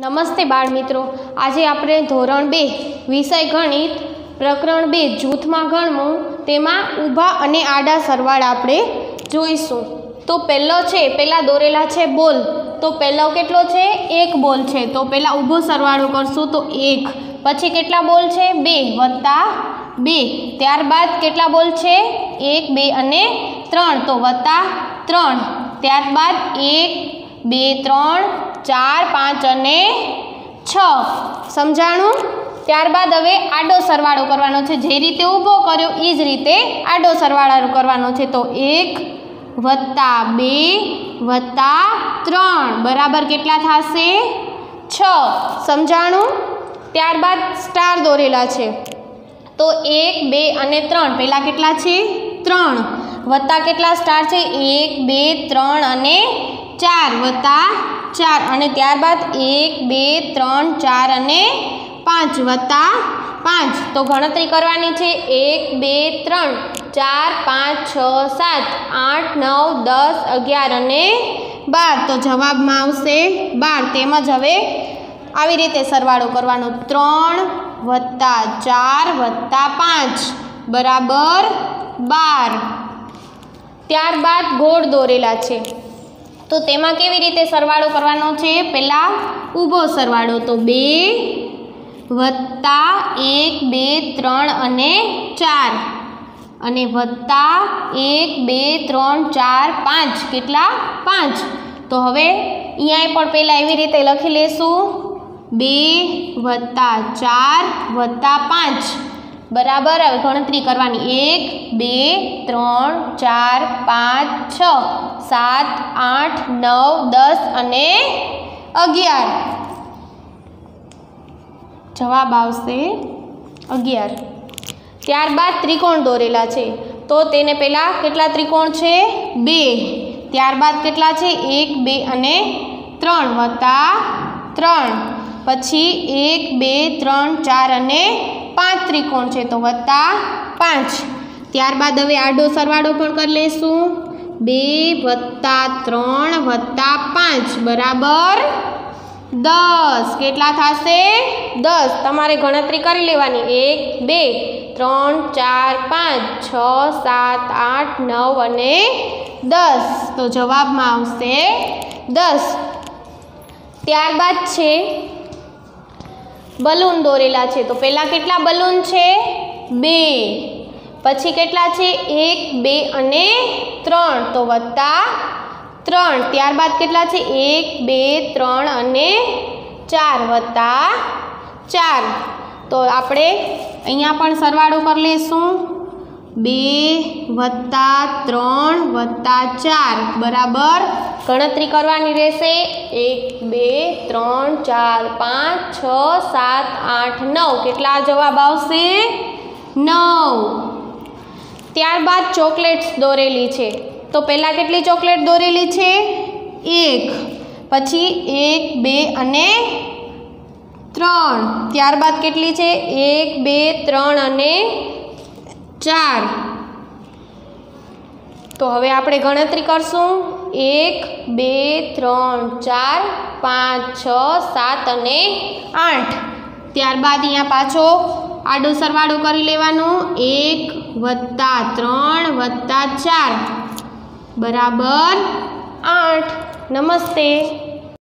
નમસ્તે બાળ મિત્રો આજે આપણે ધોરણ બે, વિષય ગણિત પ્રકરણ બે, જૂથમાં ગણવું, તેમાં ઊભા અને આડા સરવાળા આપણે જોઈશું. તો પહેલો છે, પહેલાં દોરેલા છે બોલ. તો પહેલો કેટલો છે? એક બોલ છે. તો પહેલાં ઊભો સરવાળો કરશું તો એક. પછી કેટલા બોલ છે? બે વત્તા બે. ત્યારબાદ કેટલા બોલ છે? એક, બે અને ત્રણ. તો વત્તા ત્રણ. ત્યારબાદ એક, બે, ત્રણ. ચાર, પાંચ અને છ. સમજાણું? ત્યારબાદ હવે આડો સરવાળો કરવાનો છે. જે રીતે ઊભો કર્યો એ જ રીતે આડો સરવાળો કરવાનો છે. તો એક વત્તા બે વત્તા ત્રણ. બરાબર કેટલા થશે? છ. સમજાણું? ત્યારબાદ સ્ટાર દોરેલા છે. તો એક, બે અને ત્રણ. પહેલાં કેટલા છે? ત્રણ. વત્તા કેટલા સ્ટાર છે? એક, બે, ત્રણ અને ચાર વત્તા ચાર અને ત્યારબાદ એક, બે, ત્રણ, ચાર અને પાંચ વત્તા પાંચ. તો ગણતરી કરવાની છે એક, બે, ત્રણ. ચાર, પાંચ, છ, સાત, આઠ, નવ, દસ, અગિયાર અને બાર. તો જવાબમાં આવશે બાર. તેમજ હવે આવી રીતે સરવાળો કરવાનો. ત્રણ વત્તા ચાર વત્તા પાંચ. બરાબર બાર. ત્યારબાદ ગોળ દોરેલા છે. તો તેમાં કેવી રીતે સરવાળો કરવાનો છે? પહેલાં ઊભો સરવાળો. તો બે વત્તા એક, બે, ત્રણ અને ચાર. અને વત્તા એક, બે, ત્રણ, ચાર, પાંચ. કેટલા? પાંચ. તો હવે અહીંયા પણ પહેલાં એવી રીતે લખી લેશું. બે વત્તા ચાર વત્તા પાંચ. બરાબર, હવે ગણતરી કરવાની. એક, બે, ત્રણ, ચાર, પાંચ, છ, સાત, આઠ, નવ, દસ અને અગિયાર. જવાબ આવશે અગિયાર. ત્યારબાદ ત્રિકોણ દોરેલા છે. તો તેને પહેલાં કેટલા ત્રિકોણ છે? બે. ત્યારબાદ કેટલા છે? એક, બે અને ત્રણ વત્તા ત્રણ. પછી એક, બે, ત્રણ, ચાર અને પાંચ ત્રિકોણ છે તો વત્તા પાંચ. ત્યારબાદ હવે આડો સરવાળો પણ કરી લઈશું બે વત્તા ત્રણ વત્તા પાંચ. બરાબર? દસ. કેટલા થશે? દસ. તમારે ગણતરી કરી લેવાની. એક, બે, ત્રણ, ચાર, પાંચ, છ, સાત, આઠ, નવ અને દસ. તો જવાબમાં આવશે દસ. ત્યારબાદ છે બલૂન દોરેલા છે. તો પહેલાં કેટલા બલૂન છે? બે. પછી કેટલા છે? એક, બે અને ત્રણ. તો વત્તા ત્રણ. ત્યારબાદ કેટલા છે? એક, બે, ત્રણ અને ચાર. વત્તા ચાર. તો આપણે અહીંયા પણ સરવાળો કરી લઈશું બે વત્તા ત્રણ વત્તા ચાર, બરાબર? ગણતરી કરવાની રહેશે. એક, બે, ત્રણ, ચાર, પાંચ, છ, સાત, આઠ, નવ. કેટલા જવાબ આવશે? નવ. ત્યારબાદ ચોકલેટ્સ દોરેલી છે. તો પહેલાં કેટલી ચોકલેટ દોરેલી છે? એક. પછી એક, બે અને ત્રણ. ત્યારબાદ કેટલી છે? એક, બે, ત્રણ અને ચાર. તો હવે આપણે ગણતરી કરશું. એક, બે, ત્રણ, ચાર, પાંચ, છ, સાત અને આઠ. ત્યારબાદ અહીંયા પાછો આડો સરવાળો કરી લેવાનું. એક વત્તા ત્રણ વત્તા ચાર. બરાબર આઠ. નમસ્તે.